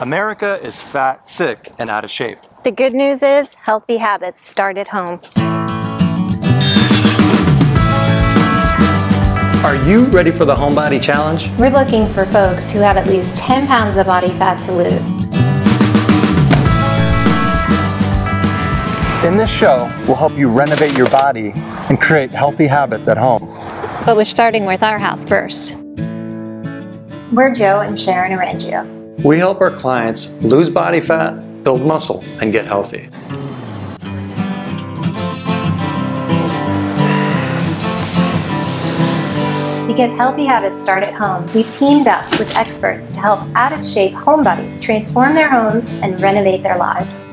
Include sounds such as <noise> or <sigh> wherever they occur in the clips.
America is fat, sick, and out of shape. The good news is healthy habits start at home. Are you ready for the Homebody Challenge? We're looking for folks who have at least 10 pounds of body fat to lose. In this show, we'll help you renovate your body and create healthy habits at home. But we're starting with our house first. We're Joe and Sharon Arangio. We help our clients lose body fat, build muscle, and get healthy. Because healthy habits start at home, we've teamed up with experts to help out of shape homebodies transform their homes and renovate their lives.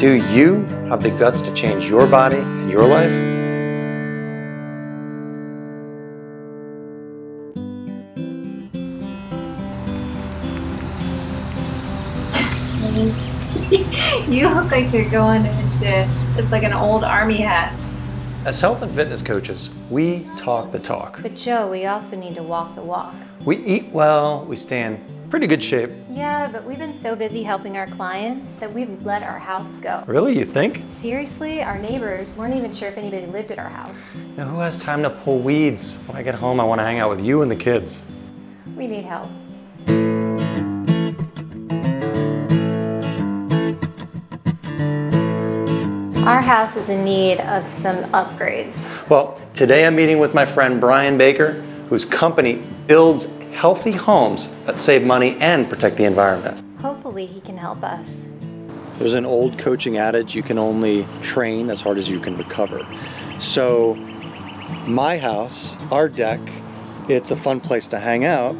Do you have the guts to change your body and your life? You <laughs> look like you're going into it's like an old army hat. As health and fitness coaches, we talk the talk. But Joe, we also need to walk the walk. We eat well, we stay in pretty good shape. Yeah, but we've been so busy helping our clients that we've let our house go. Really, you think? Seriously, our neighbors weren't even sure if anybody lived at our house. Now, who has time to pull weeds? When I get home, I want to hang out with you and the kids. We need help. Our house is in need of some upgrades. Well, today I'm meeting with my friend Brian Baker, whose company builds healthy homes that save money and protect the environment. Hopefully, he can help us. There's an old coaching adage you can only train as hard as you can recover. So, my house, our deck, it's a fun place to hang out.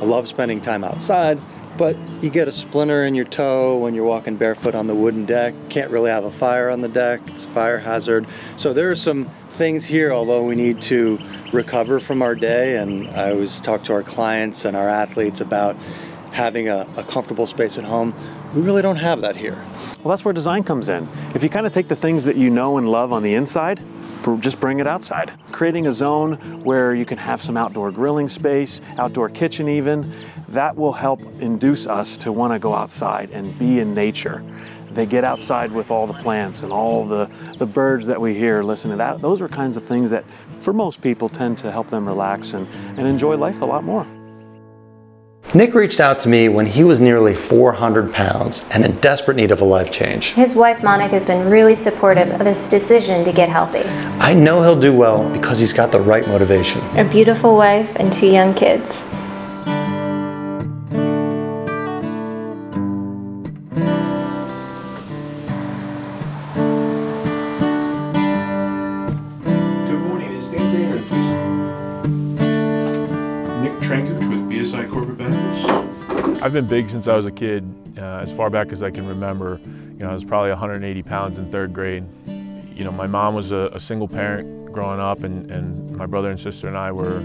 I love spending time outside, but you get a splinter in your toe when you're walking barefoot on the wooden deck. Can't really have a fire on the deck, it's a fire hazard. So, there are some things here, although we need to recover from our day. And I always talk to our clients and our athletes about having a, a comfortable space at home. We really don't have that here. Well, that's where design comes in. If you kind of take the things that you know and love on the inside, just bring it outside. Creating a zone where you can have some outdoor grilling space, outdoor kitchen even, that will help induce us to want to go outside and be in nature. They get outside with all the plants and all the, the birds that we hear, listen to that. Those are kinds of things that, for most people, tend to help them relax and, and enjoy life a lot more. Nick reached out to me when he was nearly 400 pounds and in desperate need of a life change. His wife, Monica, has been really supportive of his decision to get healthy. I know he'll do well because he's got the right motivation. A beautiful wife and two young kids. Been big since I was a kid, uh, as far back as I can remember. You know, I was probably 180 pounds in third grade. You know, my mom was a, a single parent growing up, and, and my brother and sister and I were,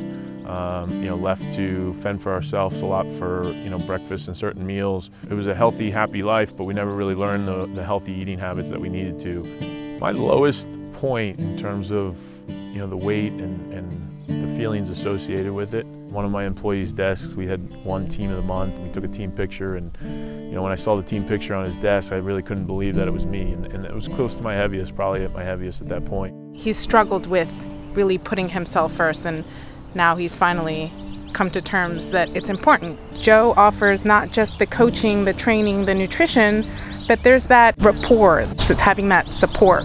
um, you know, left to fend for ourselves a lot for, you know, breakfast and certain meals. It was a healthy, happy life, but we never really learned the, the healthy eating habits that we needed to. My lowest point in terms of, you know, the weight and, and the feelings associated with it. One of my employees' desks, we had one team of the month. We took a team picture, and you know, when I saw the team picture on his desk, I really couldn't believe that it was me, and, and it was close to my heaviest, probably at my heaviest at that point. He struggled with really putting himself first, and now he's finally come to terms that it's important. Joe offers not just the coaching, the training, the nutrition, but there's that rapport. So it's having that support.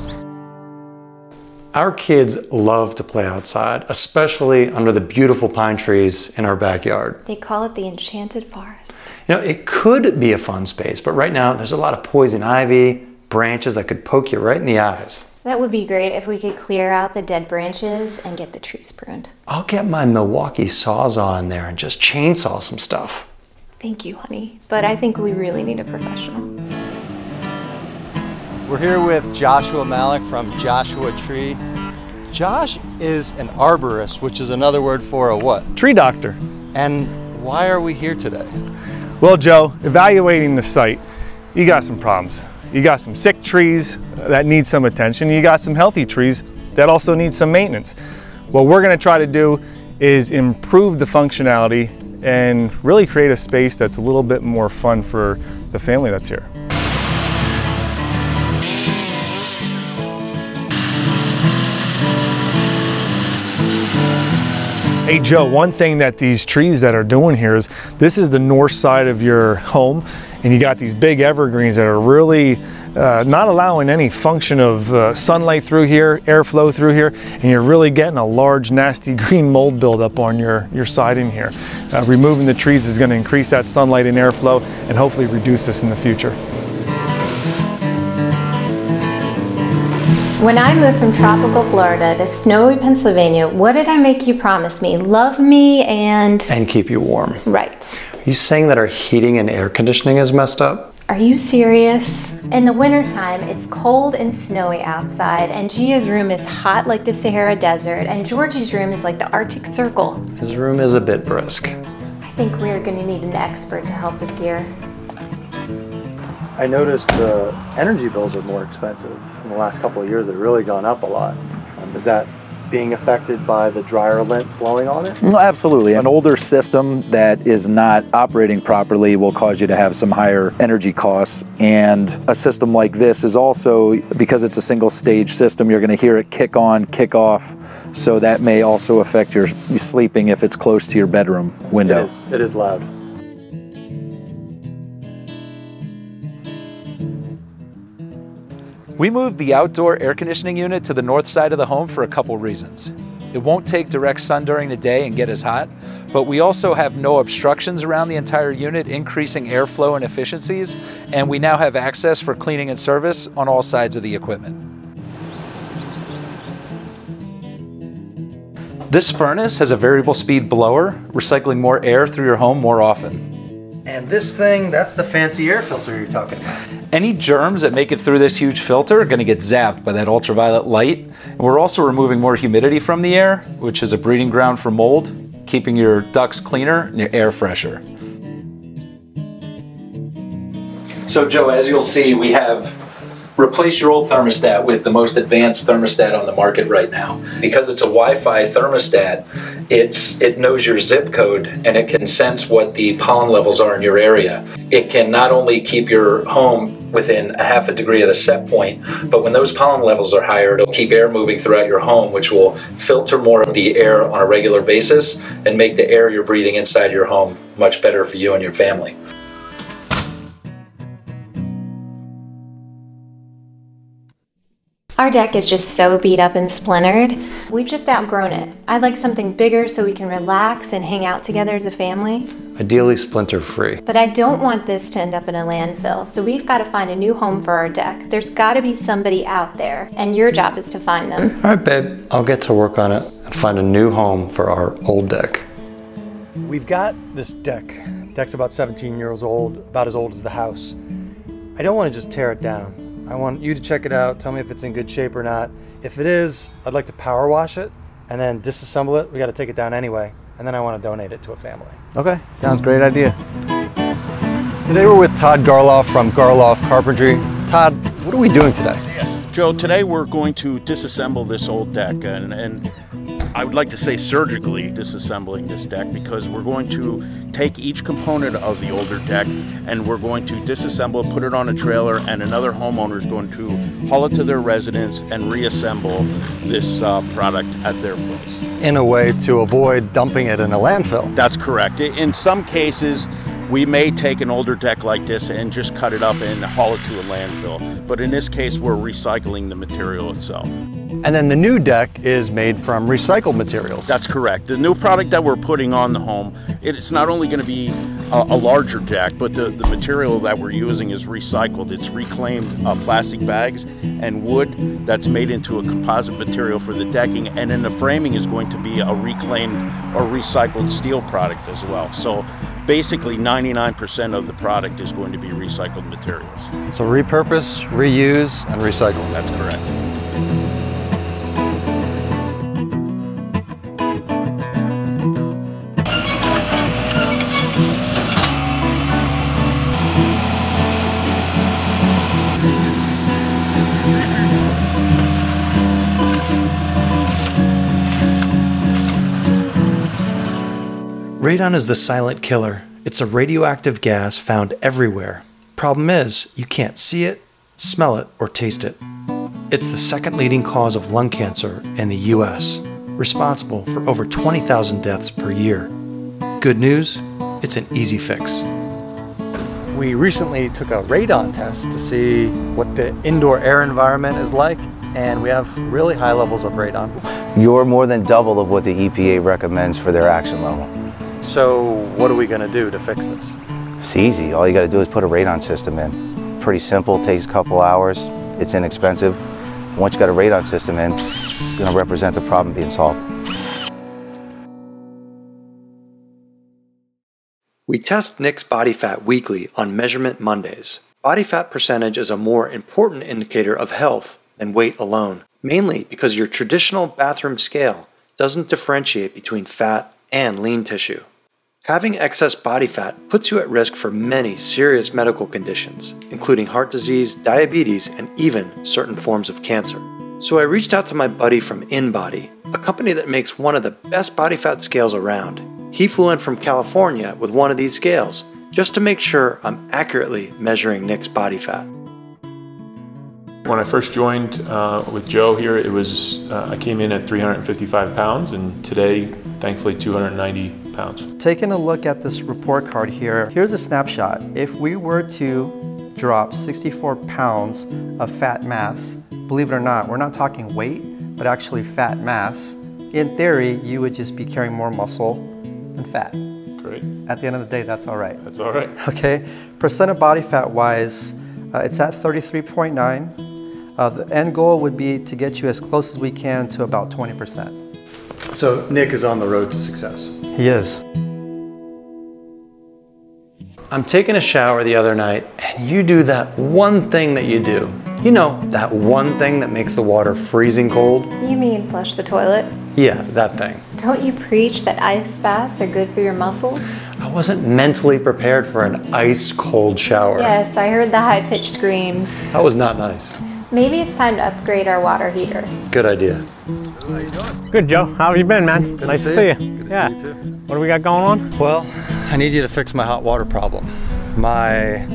Our kids love to play outside, especially under the beautiful pine trees in our backyard. They call it the Enchanted Forest. You know, it could be a fun space, but right now there's a lot of poison ivy, branches that could poke you right in the eyes. That would be great if we could clear out the dead branches and get the trees pruned. I'll get my Milwaukee Sawzall in there and just chainsaw some stuff. Thank you, honey. But I think we really need a professional. We're here with Joshua Malik from Joshua Tree. Josh is an arborist, which is another word for a what? Tree doctor. And why are we here today? Well, Joe, evaluating the site, you got some problems. You got some sick trees that need some attention. You got some healthy trees that also need some maintenance. What we're going to try to do is improve the functionality and really create a space that's a little bit more fun for the family that's here. Hey Joe, one thing that these trees that are doing here is this is the north side of your home and you got these big evergreens that are really uh, not allowing any function of uh, sunlight through here, airflow through here, and you're really getting a large nasty <laughs> green mold buildup on your, your siding here. Uh, removing the trees is going to increase that sunlight and airflow and hopefully reduce this in the future. When I moved from tropical Florida to snowy Pennsylvania, what did I make you promise me? Love me and. And keep you warm. Right. Are you saying that our heating and air conditioning is messed up? Are you serious? In the wintertime, it's cold and snowy outside, and Gia's room is hot like the Sahara Desert, and Georgie's room is like the Arctic Circle. His room is a bit brisk. I think we're gonna need an expert to help us here. I noticed the energy bills are more expensive. In the last couple of years, they've really gone up a lot. Um, is that being affected by the dryer lint blowing on it? No, absolutely. An older system that is not operating properly will cause you to have some higher energy costs. And a system like this is also, because it's a single stage system, you're going to hear it kick on, kick off. So that may also affect your sleeping if it's close to your bedroom window. It is, it is loud. We moved the outdoor air conditioning unit to the north side of the home for a couple reasons. It won't take direct sun during the day and get as hot, but we also have no obstructions around the entire unit, increasing airflow and efficiencies, and we now have access for cleaning and service on all sides of the equipment. This furnace has a variable speed blower, recycling more air through your home more often. And this thing, that's the fancy air filter you're talking about. Any germs that make it through this huge filter are going to get zapped by that ultraviolet light. And we're also removing more humidity from the air, which is a breeding ground for mold, keeping your ducts cleaner and your air fresher. So Joe, as you'll see, we have replace your old thermostat with the most advanced thermostat on the market right now. Because it's a Wi-Fi thermostat, it's it knows your zip code and it can sense what the pollen levels are in your area. It can not only keep your home within a half a degree of the set point, but when those pollen levels are higher, it'll keep air moving throughout your home, which will filter more of the air on a regular basis and make the air you're breathing inside your home much better for you and your family. Our deck is just so beat up and splintered. We've just outgrown it. I'd like something bigger so we can relax and hang out together as a family. Ideally splinter free. But I don't want this to end up in a landfill, so we've got to find a new home for our deck. There's got to be somebody out there, and your job is to find them. All right, babe, I'll get to work on it and find a new home for our old deck. We've got this deck. Deck's about 17 years old, about as old as the house. I don't want to just tear it down. I want you to check it out, tell me if it's in good shape or not. If it is, I'd like to power wash it and then disassemble it. We got to take it down anyway, and then I want to donate it to a family. Okay, sounds great idea. Today we're with Todd Garloff from Garloff Carpentry. Todd, what are we doing today? Joe, today we're going to disassemble this old deck and, and I would like to say surgically disassembling this deck because we're going to take each component of the older deck and we're going to disassemble it, put it on a trailer, and another homeowner is going to haul it to their residence and reassemble this uh, product at their place. In a way to avoid dumping it in a landfill. That's correct. In some cases, we may take an older deck like this and just cut it up and haul it to a landfill. But in this case, we're recycling the material itself. And then the new deck is made from recycled materials. That's correct. The new product that we're putting on the home, it's not only going to be a, a, larger deck, but the, the material that we're using is recycled. It's reclaimed uh, plastic bags and wood that's made into a composite material for the decking. And then the framing is going to be a reclaimed or recycled steel product as well. So basically 99% of the product is going to be recycled materials. So repurpose, reuse, and recycle. That's correct. Radon is the silent killer. It's a radioactive gas found everywhere. Problem is, you can't see it, smell it, or taste it. It's the second leading cause of lung cancer in the US, responsible for over 20,000 deaths per year. Good news, it's an easy fix. We recently took a radon test to see what the indoor air environment is like, and we have really high levels of radon. You're more than double of what the EPA recommends for their action level. So, what are we going to do to fix this? It's easy. All you got to do is put a radon system in. Pretty simple, takes a couple hours, it's inexpensive. Once you got a radon system in, it's going to represent the problem being solved. We test Nick's body fat weekly on Measurement Mondays. Body fat percentage is a more important indicator of health than weight alone, mainly because your traditional bathroom scale doesn't differentiate between fat and lean tissue. Having excess body fat puts you at risk for many serious medical conditions, including heart disease, diabetes, and even certain forms of cancer. So I reached out to my buddy from InBody, a company that makes one of the best body fat scales around. He flew in from California with one of these scales just to make sure I'm accurately measuring Nick's body fat. When I first joined uh, with Joe here, it was uh, I came in at 355 pounds, and today, thankfully, 290 pounds. Taking a look at this report card here, here's a snapshot. If we were to drop 64 pounds of fat mass, believe it or not, we're not talking weight, but actually fat mass. In theory, you would just be carrying more muscle than fat. Great. At the end of the day, that's all right. That's all right. Okay, percent of body fat wise, uh, it's at 33.9. Uh, the end goal would be to get you as close as we can to about 20%. So Nick is on the road to success. He is. I'm taking a shower the other night, and you do that one thing that you do. You know, that one thing that makes the water freezing cold? You mean flush the toilet? Yeah, that thing. Don't you preach that ice baths are good for your muscles? I wasn't mentally prepared for an ice cold shower. Yes, I heard the high pitched screams. That was not nice. Maybe it's time to upgrade our water heater. Good idea. Good, Joe. How have you been, man? Good nice to to see see you. you. Good to yeah. see you too. What do we got going on? Well, I need you to fix my hot water problem. My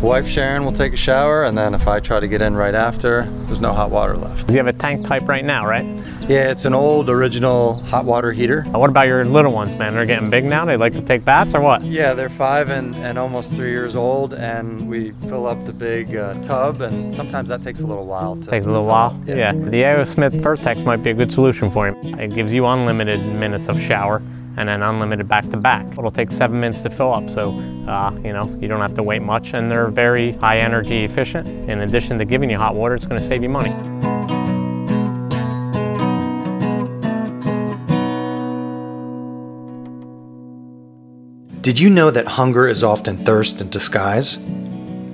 wife Sharon will take a shower, and then if I try to get in right after, there's no hot water left. You have a tank type right now, right? Yeah, it's an old original hot water heater. What about your little ones, man? They're getting big now. They like to take baths or what? Yeah, they're five and, and almost three years old, and we fill up the big uh, tub, and sometimes that takes a little while. To, Takes a little while. up. Yeah. The A.O. Smith Vertex might be a good solution for you. It gives you unlimited minutes of shower and then unlimited back to back. It'll take seven minutes to fill up, so uh, you know you don't have to wait much, and they're very high energy efficient. In addition to giving you hot water, it's going to save you money. Did you know that hunger is often thirst in disguise?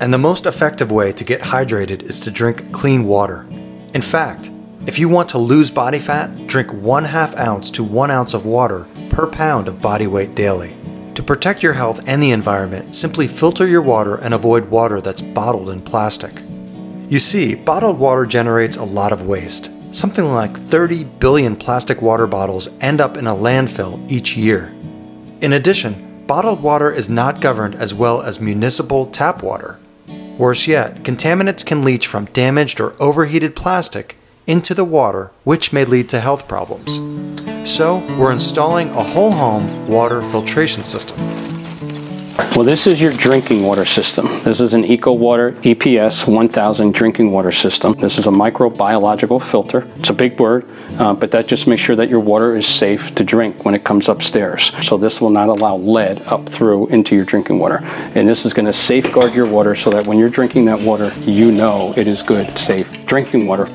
And the most effective way to get hydrated is to drink clean water. In fact, if you want to lose body fat, drink one half ounce to one ounce of water per pound of body weight daily. To protect your health and the environment, simply filter your water and avoid water that's bottled in plastic. You see, bottled water generates a lot of waste. Something like 30 billion plastic water bottles end up in a landfill each year. In addition, bottled water is not governed as well as municipal tap water. Worse yet, contaminants can leach from damaged or overheated plastic into the water, which may lead to health problems. So, we're installing a whole home water filtration system. Well, this is your drinking water system. This is an EcoWater EPS 1000 drinking water system. This is a microbiological filter. It's a big word, uh, but that just makes sure that your water is safe to drink when it comes upstairs. So this will not allow lead up through into your drinking water. And this is going to safeguard your water so that when you're drinking that water, you know it is good, safe drinking water.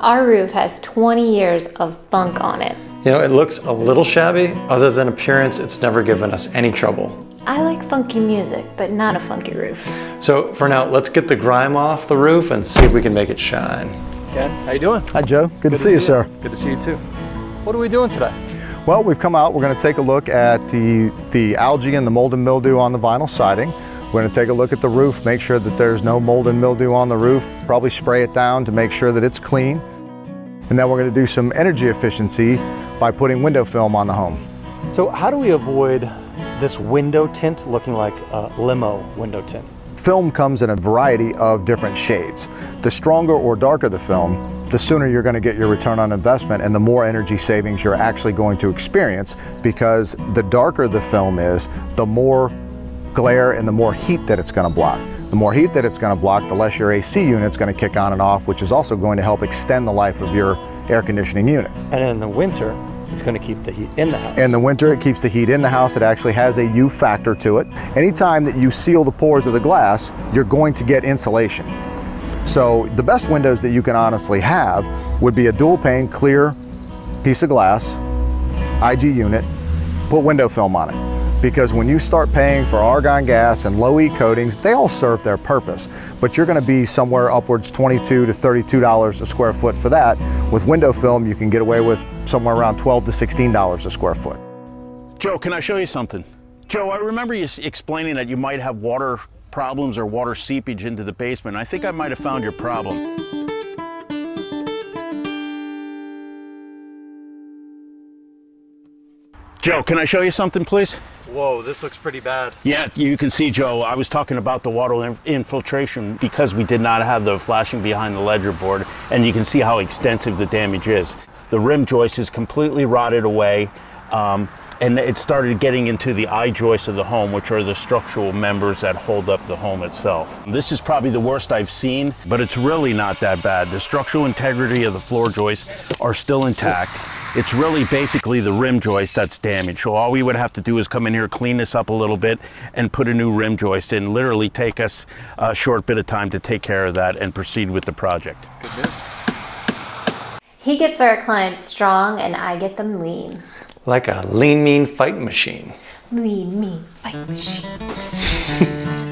Our roof has 20 years of funk on it. You know, it looks a little shabby. Other than appearance, it's never given us any trouble. I like funky music, but not a funky roof. So for now, let's get the grime off the roof and see if we can make it shine. Ken, how you doing? Hi, Joe. Good, to see you, sir. Good to see you too. What are we doing today? Well, we've come out. We're going to take a look at the, the algae and the mold and mildew on the vinyl siding. We're going to take a look at the roof, make sure that there's no mold and mildew on the roof, probably spray it down to make sure that it's clean. And then we're going to do some energy efficiency by putting window film on the home. So how do we avoid this window tint looking like a limo window tint? Film comes in a variety of different shades. The stronger or darker the film, the sooner you're going to get your return on investment and the more energy savings you're actually going to experience because the darker the film is, the more glare and the more heat that it's going to block. The more heat that it's going to block, the less your AC unit's going to kick on and off, which is also going to help extend the life of your air conditioning unit. And in the winter, it's going to keep the heat in the house. In the winter, it keeps the heat in the house. It actually has a U factor to it. Anytime that you seal the pores of the glass, you're going to get insulation. So the best windows that you can honestly have would be a dual pane clear piece of glass, IG unit, put window film on it because when you start paying for argon gas and low E coatings, they all serve their purpose, but you're gonna be somewhere upwards 22 to $32 a square foot for that. With window film, you can get away with somewhere around 12 to $16 a square foot. Joe, can I show you something? Joe, I remember you explaining that you might have water problems or water seepage into the basement. I think I might have found your problem. Joe, can I show you something, please? Whoa, this looks pretty bad. Yeah, you can see, Joe, I was talking about the water infiltration because we did not have the flashing behind the ledger board, and you can see how extensive the damage is. The rim joist is completely rotted away. Um, and it started getting into the I joists of the home, which are the structural members that hold up the home itself. This is probably the worst I've seen, but it's really not that bad. The structural integrity of the floor joists are still intact. It's really basically the rim joist that's damaged. So all we would have to do is come in here, clean this up a little bit, and put a new rim joist in. Literally take us a short bit of time to take care of that and proceed with the project. He gets our clients strong and I get them lean like a lean, mean fighting machine. Lean, mean fighting machine. <laughs>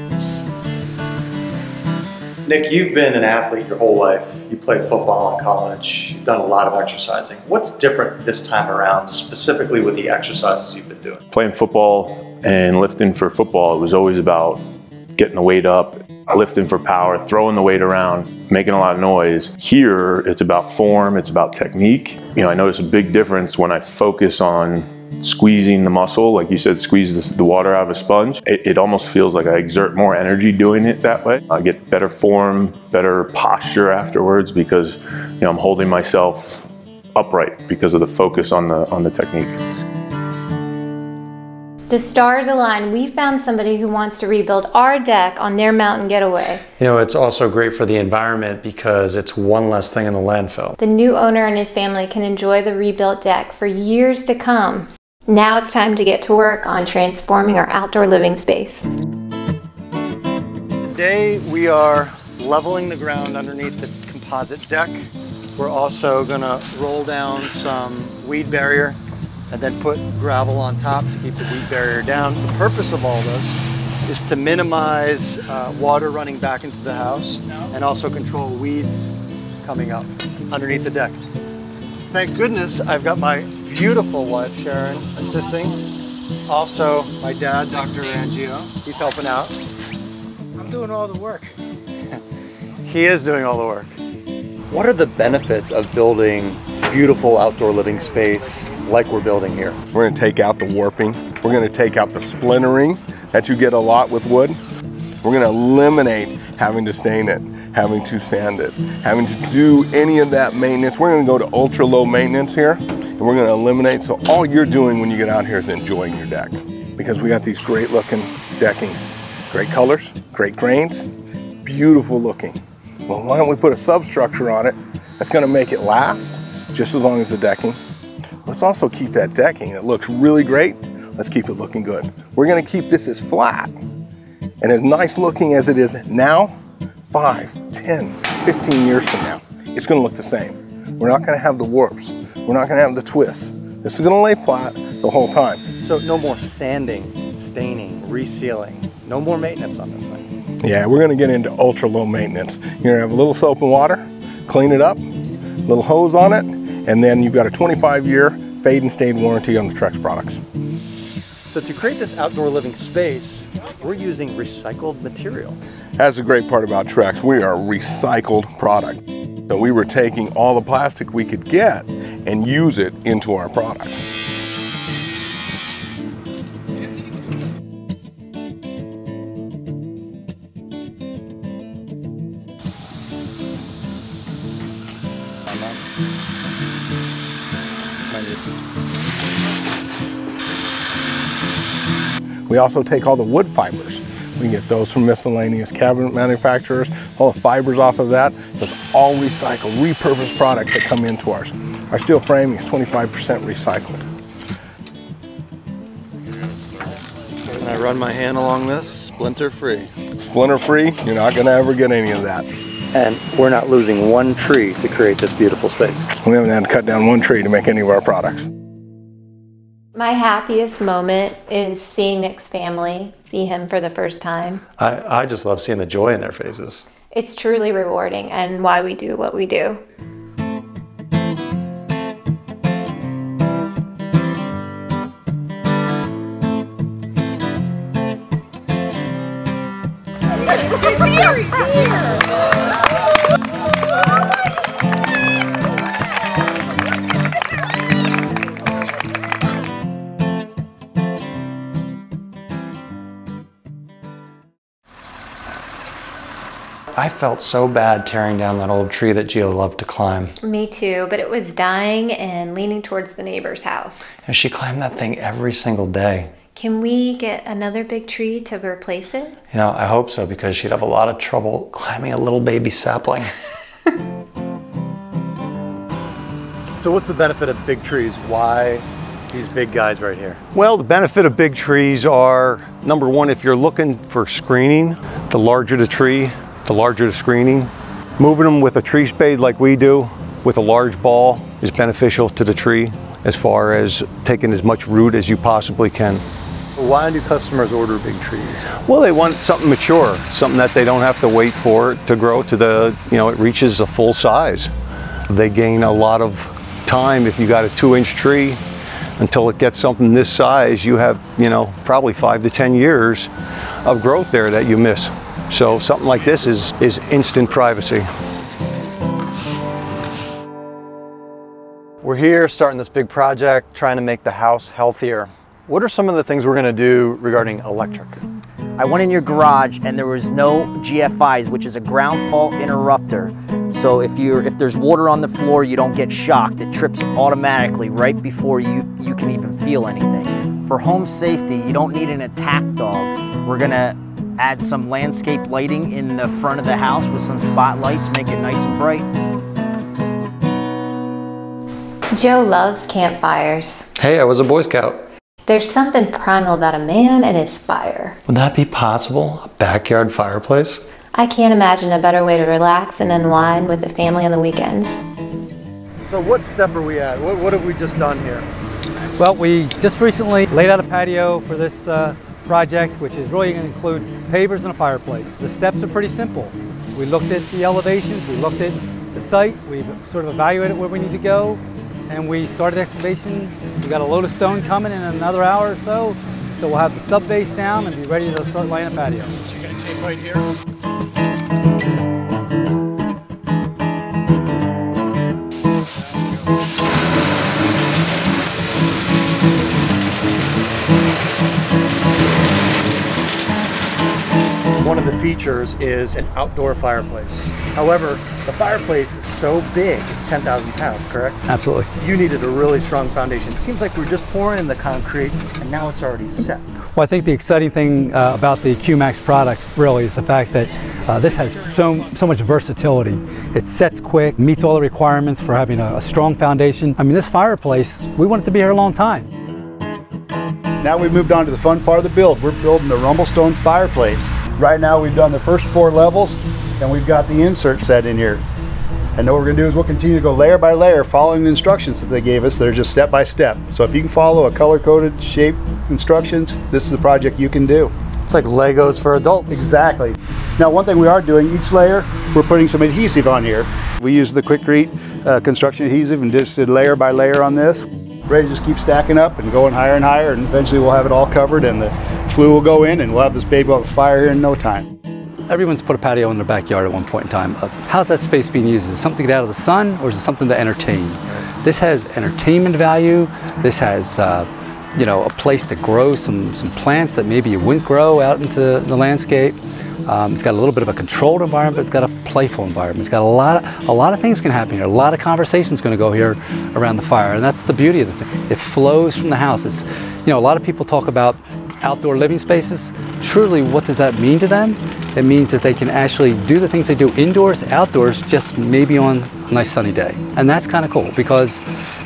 Nick, you've been an athlete your whole life. You played football in college. You've done a lot of exercising. What's different this time around, specifically with the exercises you've been doing? Playing football and lifting for football, it was always about getting the weight up, lifting for power, throwing the weight around, making a lot of noise. Here, it's about form, it's about technique. You know, I notice a big difference when I focus on squeezing the muscle, like you said, squeeze the water out of a sponge. It, it, almost feels like I exert more energy doing it that way. I get better form, better posture afterwards because, you know, I'm holding myself upright because of the focus on the, on the technique. The stars align. We found somebody who wants to rebuild our deck on their mountain getaway. You know, it's also great for the environment because it's one less thing in the landfill. The new owner and his family can enjoy the rebuilt deck for years to come. Now it's time to get to work on transforming our outdoor living space. Today we are leveling the ground underneath the composite deck. We're also gonna roll down some weed barrier and then put gravel on top to keep the weed barrier down. The purpose of all this is to minimize uh, water running back into the house and also control weeds coming up underneath the deck. Thank goodness I've got my beautiful wife Sharon assisting. Also my dad, Dr. Arangio, he's helping out. I'm doing all the work. <laughs> he is doing all the work. What are the benefits of building beautiful outdoor living space like we're building here? We're going to take out the warping. We're going to take out the splintering that you get a lot with wood. We're going to eliminate having to stain it, having to sand it, having to do any of that maintenance. We're going to go to ultra low maintenance here and we're going to eliminate. So all you're doing when you get out here is enjoying your deck because we got these great looking deckings. Great colors, great grains, beautiful looking. Well, why don't we put a substructure on it that's gonna make it last just as long as the decking. Let's also keep that decking. It looks really great. Let's keep it looking good. We're gonna keep this as flat and as nice looking as it is now, five, 10, 15 years from now, it's gonna look the same. We're not gonna have the warps. We're not gonna have the twists. This is gonna lay flat the whole time. So no more sanding, staining, resealing. No more maintenance on this thing. Yeah, we're gonna get into ultra low maintenance. You're gonna have a little soap and water, clean it up, little hose on it, and then you've got a 25 year fade and stain warranty on the Trex products. So to create this outdoor living space, we're using recycled materials. That's the great part about Trex. We are a recycled product. So we were taking all the plastic we could get and use it into our product. We also take all the wood fibers we can get those from miscellaneous cabinet manufacturers, all the fibers off of that. So it's all recycled, repurposed products that come into ours. Our steel framing is 25% recycled. And I run my hand along this, splinter free. Splinter free, you're not gonna ever get any of that. And we're not losing one tree to create this beautiful space. We haven't had to cut down one tree to make any of our products. My happiest moment is seeing Nick's family, see him for the first time. I, I just love seeing the joy in their faces. It's truly rewarding and why we do what we do. He's here! He's here! Felt so bad tearing down that old tree that Gia loved to climb. Me too, but it was dying and leaning towards the neighbor's house. And she climbed that thing every single day. Can we get another big tree to replace it? You know, I hope so because she'd have a lot of trouble climbing a little baby sapling. <laughs> So what's the benefit of big trees? Why these big guys right here? Well, the benefit of big trees are number one, if you're looking for screening, the larger the tree, the larger the screening. Moving them with a tree spade like we do with a large ball is beneficial to the tree as far as taking as much root as you possibly can. Why do customers order big trees? Well, they want something mature, something that they don't have to wait for to grow to the, you know, it reaches a full size. They gain a lot of time if you got a two inch tree until it gets something this size, you have, you know, probably five to 10 years of growth there that you miss. So something like this is, is instant privacy. We're here starting this big project, trying to make the house healthier. What are some of the things we're gonna do regarding electric? I went in your garage and there was no GFIs, which is a ground fault interrupter. So if you're if there's water on the floor, you don't get shocked. It trips automatically right before you you can even feel anything. For home safety, you don't need an attack dog. We're gonna add some landscape lighting in the front of the house with some spotlights, make it nice and bright. Joe loves campfires. Hey, I was a Boy Scout. There's something primal about a man and his fire. Would that be possible? A backyard fireplace? I can't imagine a better way to relax and unwind with the family on the weekends. So what step are we at? What, what have we just done here? Well, we just recently laid out a patio for this uh, project, which is really going to include pavers and a fireplace. The steps are pretty simple. We looked at the elevations, we looked at the site, we've sort of evaluated where we need to go, and we started excavation. We got a load of stone coming in another hour or so, so we'll have the sub base down and be ready to start laying a patio. So you're gonna tape right here? Features is an outdoor fireplace. However, the fireplace is so big, it's 10,000 pounds, correct? Absolutely. You needed a really strong foundation. It seems like we're just pouring in the concrete and now it's already set. Well, I think the exciting thing uh, about the QMax product really is the fact that uh, this has so, so much versatility. It sets quick, meets all the requirements for having a, a strong foundation. I mean, this fireplace, we want it to be here a long time. Now we've moved on to the fun part of the build. We're building the Rumblestone fireplace. Right now we've done the first four levels and we've got the insert set in here. And what we're gonna do is we'll continue to go layer by layer following the instructions that they gave us. They're just step by step. So if you can follow a color-coded shape instructions, this is the project you can do. It's like Legos for adults. Exactly. Now one thing we are doing, each layer, we're putting some adhesive on here. We use the Quikrete uh, construction adhesive and just did layer by layer on this. Ready to just keep stacking up and going higher and higher and eventually we'll have it all covered and the flue will go in and we'll have this baby on fire here in no time. Everyone's put a patio in their backyard at one point in time. How's that space being used? Is it something to get out of the sun or is it something to entertain? This has entertainment value. This has, uh, you know, a place to grow some, some plants that maybe you wouldn't grow out into the landscape. Um, it's got a little bit of a controlled environment, but it's got a playful environment. It's got a lot, of, a lot of things can happen here. A lot of conversations going to go here around the fire, and that's the beauty of this thing. It flows from the house. It's, you know, a lot of people talk about outdoor living spaces. Truly, what does that mean to them? It means that they can actually do the things they do indoors, outdoors, just maybe on a nice sunny day. And that's kind of cool because,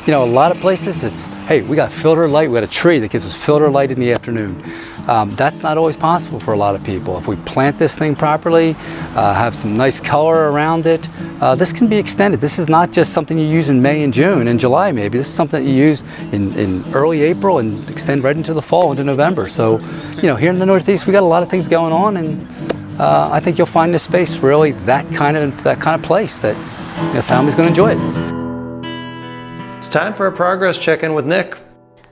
you know, a lot of places it's, hey, we got filter light, we got a tree that gives us filter light in the afternoon. Um, that's not always possible for a lot of people. If we plant this thing properly, uh, have some nice color around it, uh, this can be extended. This is not just something you use in May and June and July maybe. This is something that you use in, in early April and extend right into the fall, into November. So, you know, here in the Northeast, we got a lot of things going on and uh, I think you'll find this space really that kind of, that kind of place that you know, family's going to enjoy it. It's time for a progress check-in with Nick.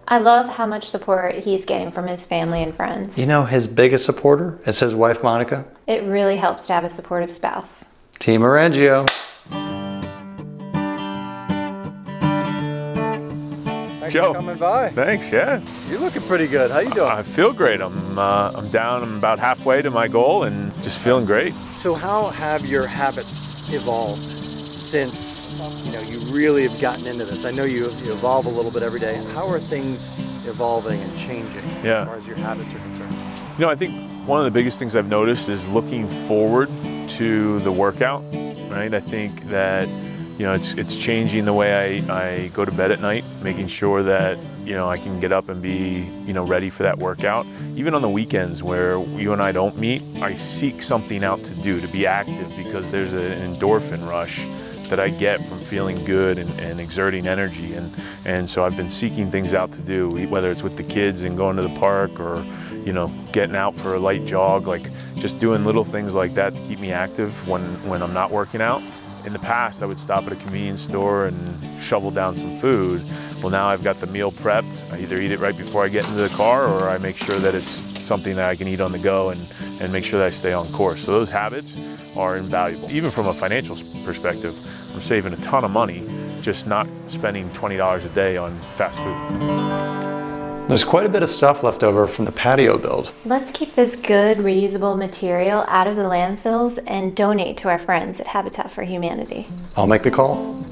I love how much support he's getting from his family and friends. You know, his biggest supporter is his wife, Monica. It really helps to have a supportive spouse. Team Arangio. Thanks Joe. for coming by. Thanks, yeah. You're looking pretty good. How you doing? I feel great. I'm uh, I'm down. I'm about halfway to my goal and just feeling great. So how have your habits evolved since you know you really have gotten into this? I know you, you evolve a little bit every day. How are things evolving and changing Yeah. as far as your habits are concerned? You know, I think one of the biggest things I've noticed is looking forward to the workout, right? I think that, you know, it's, it's changing the way I, I go to bed at night, making sure that, you know, I can get up and be, you know, ready for that workout. Even on the weekends where you and I don't meet, I seek something out to do, to be active because there's an endorphin rush that I get from feeling good and, and exerting energy. And, and so I've been seeking things out to do, whether it's with the kids and going to the park or, you know, getting out for a light jog, like just doing little things like that to keep me active when, when I'm not working out. In the past, I would stop at a convenience store and shovel down some food. Well, now I've got the meal prepped. I either eat it right before I get into the car or I make sure that it's something that I can eat on the go and, and make sure that I stay on course. So those habits are invaluable. Even from a financial perspective, I'm saving a ton of money just not spending $20 a day on fast food. There's quite a bit of stuff left over from the patio build. Let's keep this good, reusable material out of the landfills and donate to our friends at Habitat for Humanity. I'll make the call.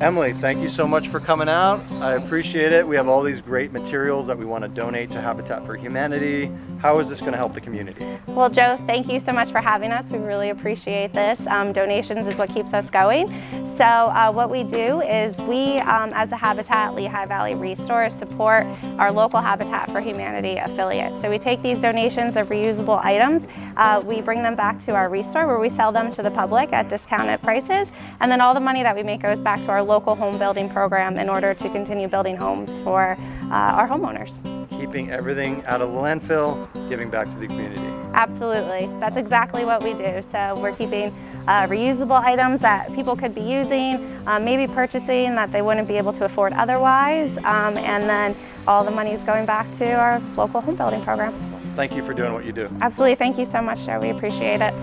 Emily, thank you so much for coming out. I appreciate it. We have all these great materials that we want to donate to Habitat for Humanity. How is this going to help the community? Well, Joe, thank you so much for having us. We really appreciate this. Um, donations is what keeps us going. So uh, what we do is we, um, as the Habitat Lehigh Valley Restore, support our local Habitat for Humanity affiliate. So we take these donations of reusable items, uh, we bring them back to our Restore where we sell them to the public at discounted prices, and then all the money that we make goes back to our local home building program in order to continue building homes for uh, our homeowners. Keeping everything out of the landfill, giving back to the community. Absolutely. That's exactly what we do. So we're keeping uh, reusable items that people could be using, um, maybe purchasing that they wouldn't be able to afford otherwise, um, and then all the money is going back to our local home building program. Thank you for doing what you do. Absolutely. Thank you so much, Joe. We appreciate it. <laughs>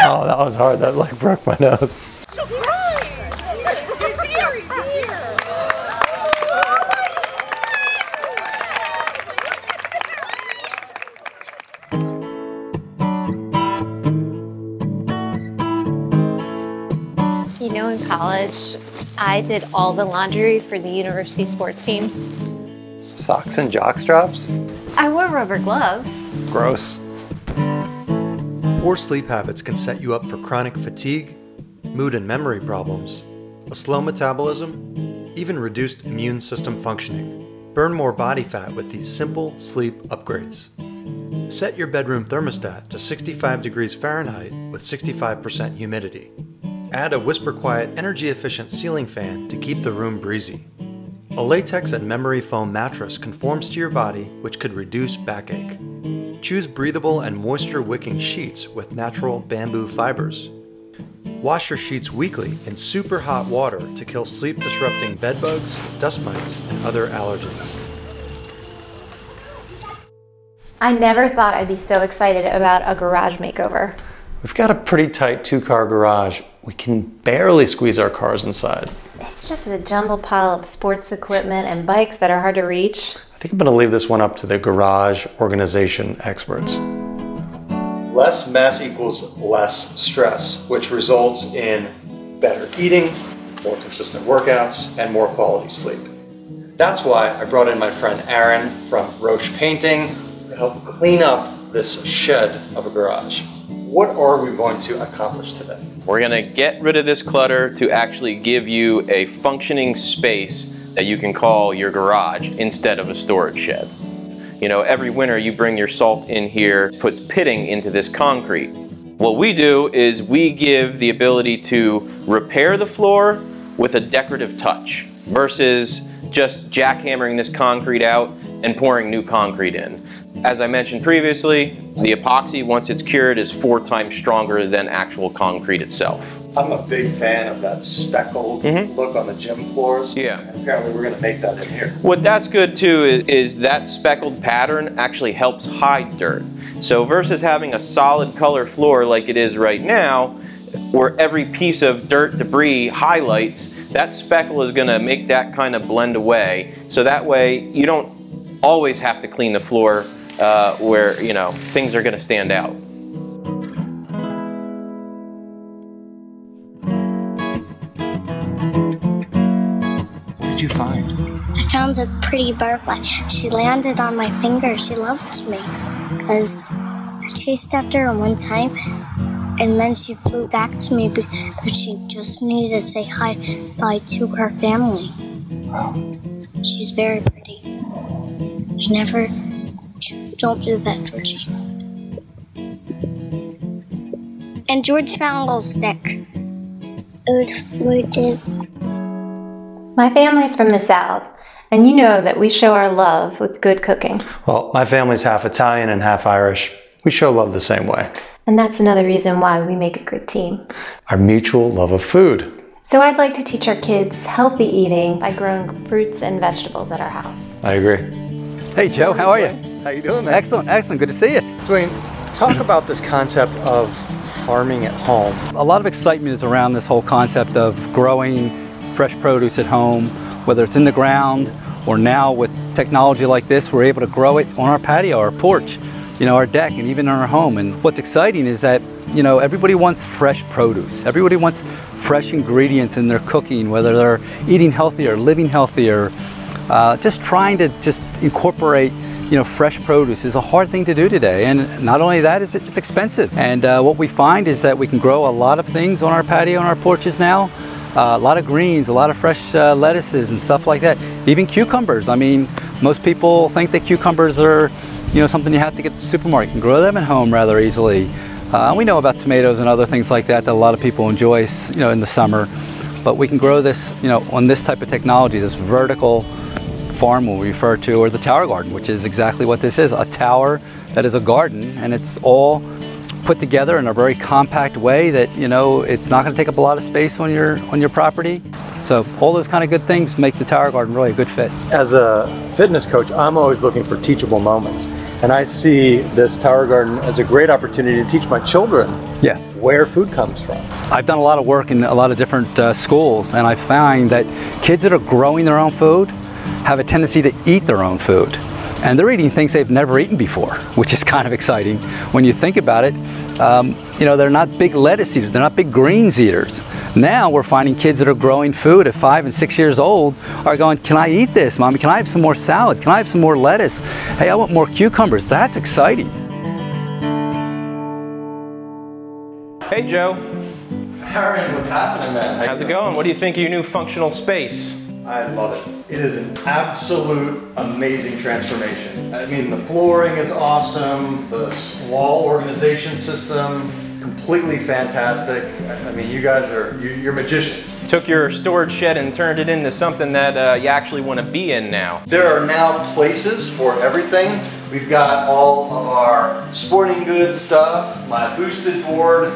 Oh, that was hard. That like broke my nose. I did all the laundry for the university sports teams. Socks and jock straps? I wore rubber gloves. Gross. Poor sleep habits can set you up for chronic fatigue, mood and memory problems, a slow metabolism, even reduced immune system functioning. Burn more body fat with these simple sleep upgrades. Set your bedroom thermostat to 65 degrees Fahrenheit with 65% humidity. Add a whisper quiet, energy efficient ceiling fan to keep the room breezy. A latex and memory foam mattress conforms to your body, which could reduce backache. Choose breathable and moisture wicking sheets with natural bamboo fibers. Wash your sheets weekly in super hot water to kill sleep disrupting bedbugs, dust mites, and other allergens. I never thought I'd be so excited about a garage makeover. We've got a pretty tight two car garage. We can barely squeeze our cars inside. It's just a jumble pile of sports equipment and bikes that are hard to reach. I think I'm going to leave this one up to the garage organization experts. Less mess equals less stress, which results in better eating, more consistent workouts, and more quality sleep. That's why I brought in my friend Aaron from Roche Painting to help clean up this shed of a garage. What are we going to accomplish today? We're gonna get rid of this clutter to actually give you a functioning space that you can call your garage instead of a storage shed. You know, every winter you bring your salt in here, puts pitting into this concrete. What we do is we give the ability to repair the floor with a decorative touch versus just jackhammering this concrete out and pouring new concrete in. As I mentioned previously, the epoxy, once it's cured, is four times stronger than actual concrete itself. I'm a big fan of that speckled mm-hmm. look on the gym floors. Yeah. And apparently we're gonna make that in here. What that's good too is, is that speckled pattern actually helps hide dirt. So versus having a solid color floor like it is right now, where every piece of dirt debris highlights, that speckle is gonna make that kind of blend away. So that way you don't always have to clean the floor uh, where, you know, things are gonna stand out. What did you find? I found a pretty butterfly. She landed on my finger. She loved me because I chased after her one time and then she flew back to me because she just needed to say hi bye to her family. She's very pretty. I never. Don't do that, Georgie. And George found a little stick. We did. My family's from the South, and you know that we show our love with good cooking. Well, my family's half Italian and half Irish. We show love the same way. And that's another reason why we make a good team. Our mutual love of food. So I'd like to teach our kids healthy eating by growing fruits and vegetables at our house. I agree. Hey Joe, how are you? How you doing, man? Excellent, excellent. Good to see you. Dwayne, talk about this concept of farming at home. A lot of excitement is around this whole concept of growing fresh produce at home, whether it's in the ground or now with technology like this, we're able to grow it on our patio, our porch, you know, our deck, and even in our home. And what's exciting is that, you know, everybody wants fresh produce. Everybody wants fresh ingredients in their cooking, whether they're eating healthier, living healthier, uh, just trying to just incorporate you know, fresh produce is a hard thing to do today. And not only that, is it's expensive. And uh, what we find is that we can grow a lot of things on our patio on our porches now. Uh, a lot of greens, a lot of fresh uh, lettuces and stuff like that. Even cucumbers. I mean, most people think that cucumbers are, you know, something you have to get to the supermarket. You can grow them at home rather easily. Uh, we know about tomatoes and other things like that that a lot of people enjoy, you know, in the summer. But we can grow this, you know, on this type of technology, this vertical farm we refer to, or the tower garden, which is exactly what this is, a tower that is a garden, and it's all put together in a very compact way that, you know, it's not gonna take up a lot of space on your, on your property. So all those kind of good things make the tower garden really a good fit. As a fitness coach, I'm always looking for teachable moments. And I see this tower garden as a great opportunity to teach my children yeah. where food comes from. I've done a lot of work in a lot of different uh, schools, and I find that kids that are growing their own food have a tendency to eat their own food. And they're eating things they've never eaten before, which is <laughs> kind of exciting when you think about it. Um, you know, they're not big lettuce eaters, they're not big greens eaters. Now we're finding kids that are growing food at five and six years old are going, Can I eat this, mommy? Can I have some more salad? Can I have some more lettuce? Hey, I want more cucumbers. That's exciting. Hey Joe. Aaron, what's happening, man? How's it going? What do you think of your new functional space? I love it. It is an absolute amazing transformation. I mean, the flooring is awesome, the wall organization system, completely fantastic. I mean, you guys are, you're magicians. Took your storage shed and turned it into something that uh, you actually want to be in now. There are now places for everything. We've got all of our sporting goods stuff, my boosted board,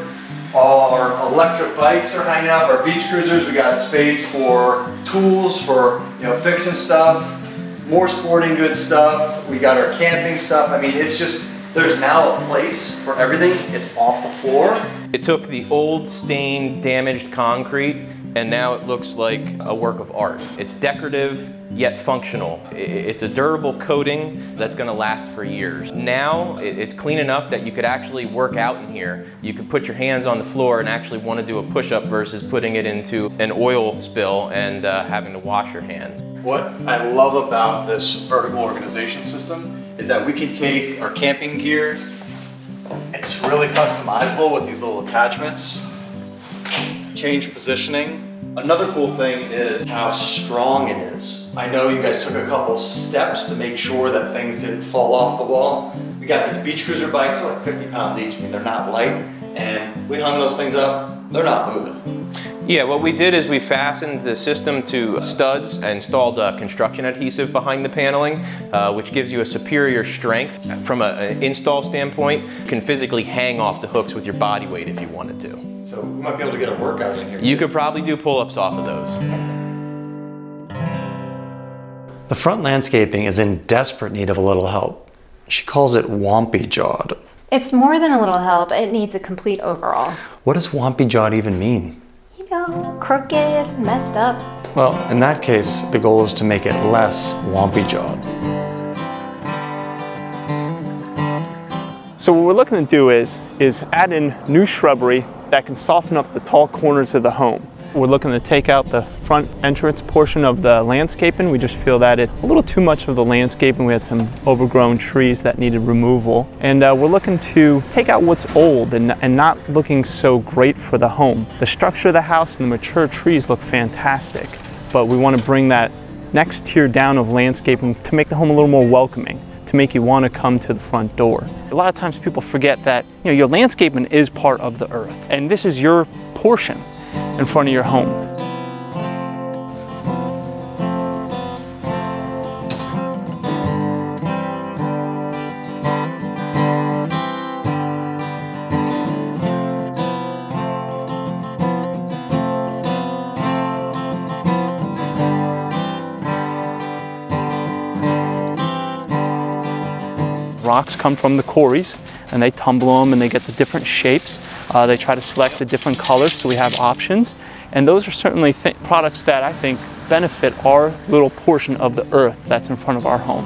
our electric bikes are hanging out, our beach cruisers, we got space for tools for, you know, fixing stuff, more sporting goods stuff, we got our camping stuff. I mean, it's just, there's now a place for everything. It's off the floor. It took the old stained, damaged concrete and now it looks like a work of art. It's decorative yet functional. It's a durable coating that's gonna last for years. Now it's clean enough that you could actually work out in here. You could put your hands on the floor and actually want to do a push-up versus putting it into an oil spill and uh, having to wash your hands. What I love about this vertical organization system is that we can take our camping gear, it's really customizable with these little attachments, change positioning, Another cool thing is how strong it is. I know you guys took a couple steps to make sure that things didn't fall off the wall. We got these beach cruiser bikes, like 50 pounds each. I mean, they're not light. And we hung those things up, they're not moving. Yeah, what we did is we fastened the system to studs and installed a construction adhesive behind the paneling, uh, which gives you a superior strength. From a, an install standpoint, you can physically hang off the hooks with your body weight if you wanted to. So we might be able to get a workout in here. You could probably do pull-ups off of those. The front landscaping is in desperate need of a little help. She calls it wompy jawed. It's more than a little help, it needs a complete overhaul. What does wompy jawed even mean? You know, crooked, messed up. Well, in that case, the goal is to make it less wompy jawed. So what we're looking to do is, is add in new shrubbery that can soften up the tall corners of the home. We're looking to take out the front entrance portion of the landscaping. We just feel that it's a little too much of the landscaping. We had some overgrown trees that needed removal. And uh, we're looking to take out what's old and, and not looking so great for the home. The structure of the house and the mature trees look fantastic, but we want to bring that next tier down of landscaping to make the home a little more welcoming to make you want to come to the front door. A lot of times people forget that you know, your landscaping is part of the earth, and this is your portion in front of your home. rocks come from the quarries and they tumble them and they get the different shapes. Uh, they try to select the different colors so we have options. And those are certainly products that I think benefit our little portion of the earth that's in front of our home.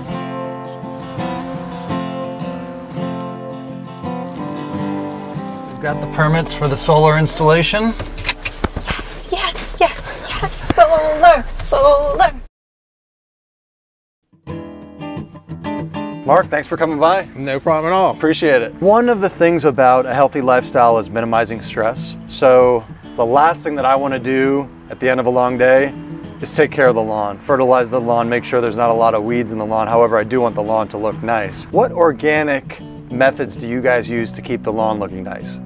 We've got the permits for the solar installation. Yes, yes, yes, yes, solar, solar. Mark, thanks for coming by. No problem at all. Appreciate it. One of the things about a healthy lifestyle is minimizing stress. So the last thing that I want to do at the end of a long day is take care of the lawn, fertilize the lawn, make sure there's not a lot of weeds in the lawn. However, I do want the lawn to look nice. What organic methods do you guys use to keep the lawn looking nice?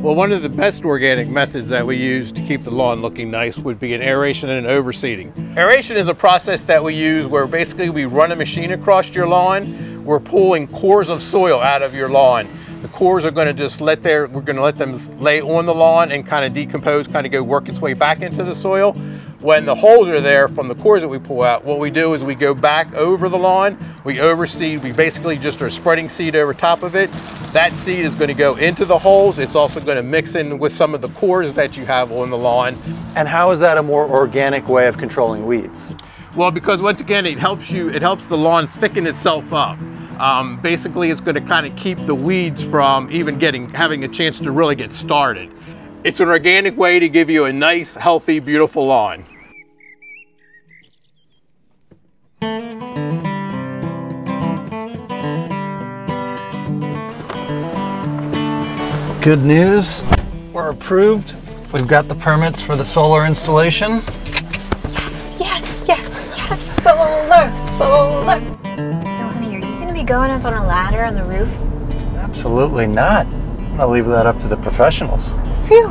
Well, one of the best organic methods that we use to keep the lawn looking nice would be an aeration and an overseeding. Aeration is a process that we use where basically we run a machine across your lawn we're pulling cores of soil out of your lawn. The cores are going to just let their, we're going to let them lay on the lawn and kind of decompose, kind of go work its way back into the soil. When the holes are there from the cores that we pull out, what we do is we go back over the lawn, we overseed, we basically just are spreading seed over top of it. That seed is going to go into the holes. It's also going to mix in with some of the cores that you have on the lawn. And how is that a more organic way of controlling weeds? Well, because once again, it helps you, it helps the lawn thicken itself up. Um, basically, it's going to kind of keep the weeds from even getting having a chance to really get started. It's an organic way to give you a nice, healthy, beautiful lawn. Good news, we're approved. We've got the permits for the solar installation. Yes, yes, yes, yes, solar, solar going up on a ladder on the roof? Absolutely not. I'm gonna leave that up to the professionals. Phew.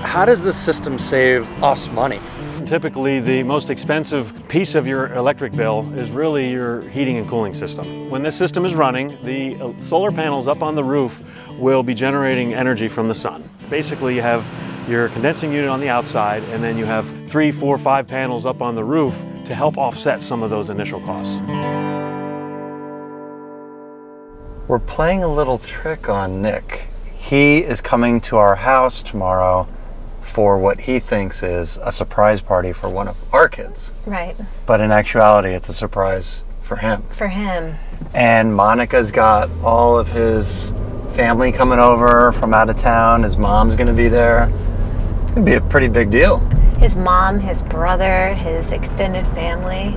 How does this system save us money? Typically, the most expensive piece of your electric bill is really your heating and cooling system. When this system is running, the uh, solar panels up on the roof will be generating energy from the sun. Basically, you have your condensing unit on the outside, and then you have three, four, five panels up on the roof to help offset some of those initial costs. We're playing a little trick on Nick. He is coming to our house tomorrow for what he thinks is a surprise party for one of our kids. Right. But in actuality, it's a surprise for him. For him. And Monica's got all of his family coming over from out of town. His mom's going to be there. To be a pretty big deal. His mom, his brother, his extended family,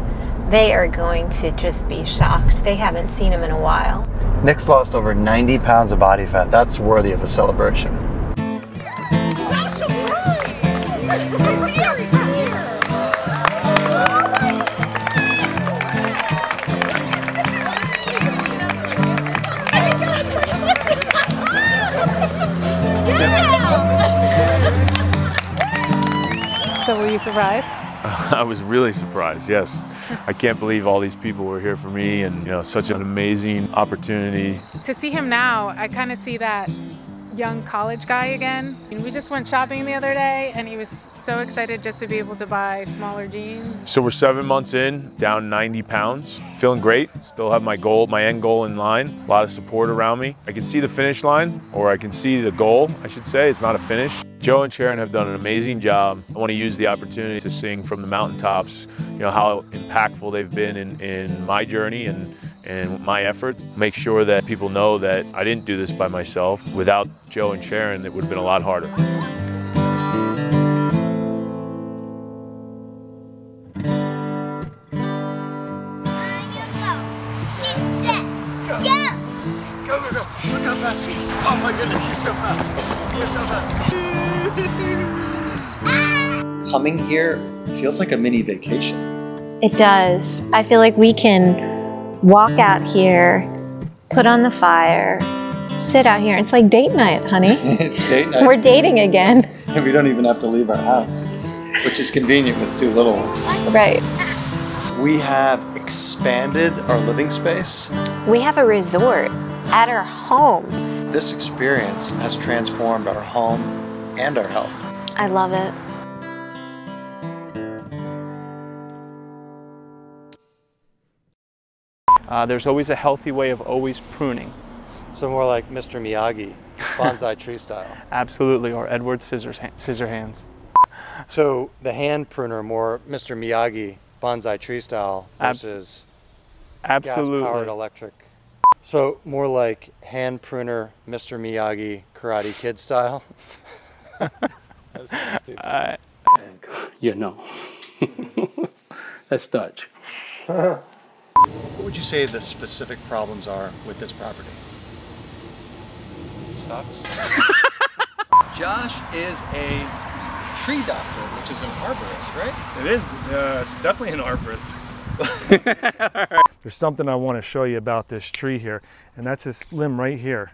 they are going to just be shocked. They haven't seen him in a while. Nick's lost over 90 pounds of body fat. That's worthy of a celebration. So were you surprised? <laughs> I was really surprised, yes. I can't believe all these people were here for me and, you know, such an amazing opportunity. To see him now, I kind of see that young college guy again. And we just went shopping the other day and he was so excited just to be able to buy smaller jeans. So we're seven months in, down 90 pounds. Feeling great, still have my goal, my end goal in line. A lot of support around me. I can see the finish line, or I can see the goal, I should say. It's not a finish. Joe and Sharon have done an amazing job. I want to use the opportunity to sing from the mountaintops, you know, how impactful they've been in, in my journey and, and my efforts. Make sure that people know that I didn't do this by myself. Without Joe and Sharon, it would have been a lot harder. Go, go, go. Look how fast he is. Oh my goodness, you're so fast. You're so fast. Coming here feels like a mini vacation. It does. I feel like we can walk out here, put on the fire, sit out here. It's like date night, honey. <laughs> it's date night. We're dating again. <laughs> And we don't even have to leave our house, which is convenient with two little ones. Right. We have expanded our living space. We have a resort at our home. This experience has transformed our home and our health. I love it. Uh, there's always a healthy way of always pruning. So more like Mr. Miyagi, bonsai tree style. <laughs> Absolutely, or Edward Scissors, Scissorhands. So the hand pruner, more Mr. Miyagi, bonsai tree style Ab- versus Absolutely. gas-powered electric. So more like hand pruner, Mr. Miyagi, Karate Kid style. <laughs> Uh, <laughs> Yeah, no. That's Dutch. What would you say the specific problems are with this property? It sucks. <laughs> Josh is a tree doctor, which is an arborist, right? It is uh, definitely an arborist. <laughs> <laughs> There's something I want to show you about this tree here, and that's this limb right here.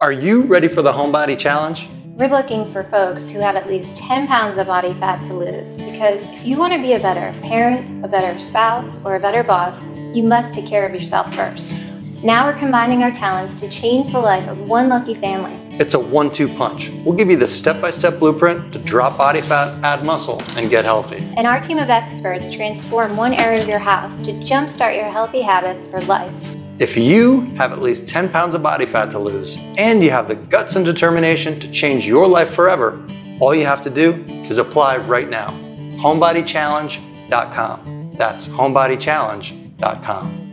Are you ready for the Homebody Challenge? We're looking for folks who have at least 10 pounds of body fat to lose because if you want to be a better parent, a better spouse, or a better boss, you must take care of yourself first. Now we're combining our talents to change the life of one lucky family. It's a one-two punch. We'll give you the step-by-step blueprint to drop body fat, add muscle, and get healthy. And our team of experts transform one area of your house to jumpstart your healthy habits for life. If you have at least 10 pounds of body fat to lose and you have the guts and determination to change your life forever, all you have to do is apply right now. HomebodyChallenge.com. That's HomebodyChallenge.com.